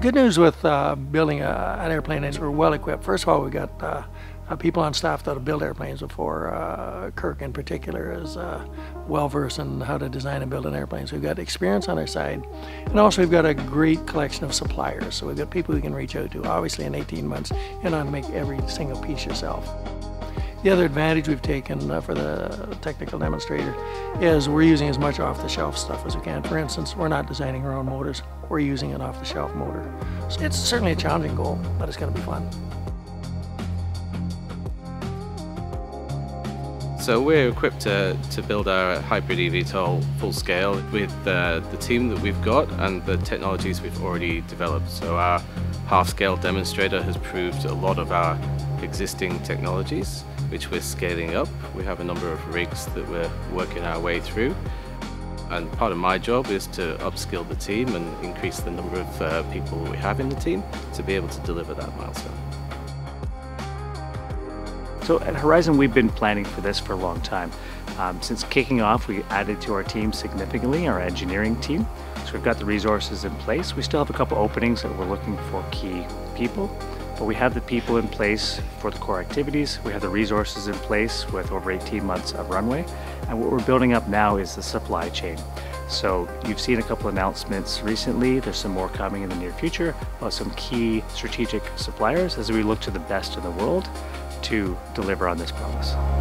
good news with uh, building a, an airplane is we're well equipped. First of all, we've got uh, uh, people on staff that have built airplanes before. Uh, Kirk, in particular, is uh, well versed in how to design and build an airplane. So we've got experience on our side, and also we've got a great collection of suppliers. So we've got people we can reach out to. Obviously, in 18 months, not to make every single piece yourself. The other advantage we've taken uh, for the technical demonstrator is we're using as much off-the-shelf stuff as we can. For instance, we're not designing our own motors, we're using an off-the-shelf motor. So it's certainly a challenging goal, but it's going to be fun. So we're equipped to, to build our hybrid eVTOL full scale with uh, the team that we've got and the technologies we've already developed. So our half-scale demonstrator has proved a lot of our existing technologies which we're scaling up. We have a number of rigs that we're working our way through. And part of my job is to upskill the team and increase the number of uh, people we have in the team to be able to deliver that milestone. So at Horizon, we've been planning for this for a long time. Um, since kicking off, we added to our team significantly, our engineering team. So we've got the resources in place. We still have a couple openings that we're looking for key people. But we have the people in place for the core activities. We have the resources in place with over 18 months of runway. And what we're building up now is the supply chain. So you've seen a couple announcements recently. There's some more coming in the near future about some key strategic suppliers as we look to the best in the world to deliver on this promise.